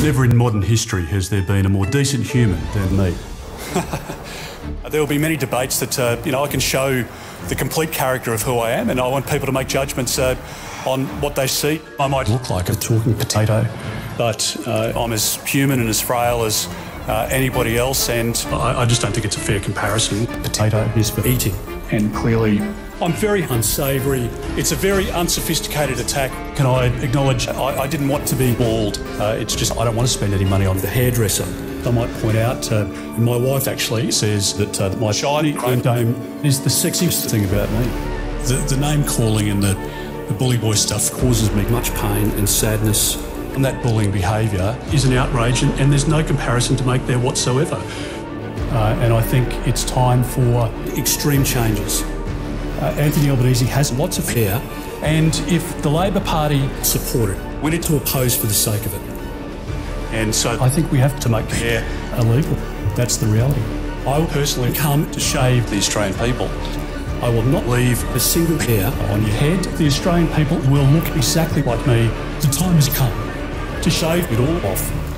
Never in modern history has there been a more decent human than me. There will be many debates that uh, you know I can show the complete character of who I am, and I want people to make judgments uh, on what they see. I might look like a talking potato, but uh, I'm as human and as frail as uh, anybody else, and I, I just don't think it's a fair comparison. Potato is for eating, and clearly. I'm very unsavoury. It's a very unsophisticated attack. Can I acknowledge I, I didn't want to be bald? Uh, it's just I don't want to spend any money on the hairdresser. I might point out, uh, my wife actually says that uh, my shiny chrome dome is the sexiest thing about me. The, the name calling and the, the bully boy stuff causes me much pain and sadness. And that bullying behaviour is an outrage, and, and there's no comparison to make there whatsoever. Uh, and I think it's time for extreme changes. Uh, Anthony Albanese has lots of hair, and if the Labor Party support it, we need to oppose for the sake of it. And so I think we have to make hair illegal. That's the reality. I will personally come to shave the Australian people. I will not leave a single hair on your head. The Australian people will look exactly like me. The time has come to shave it all off.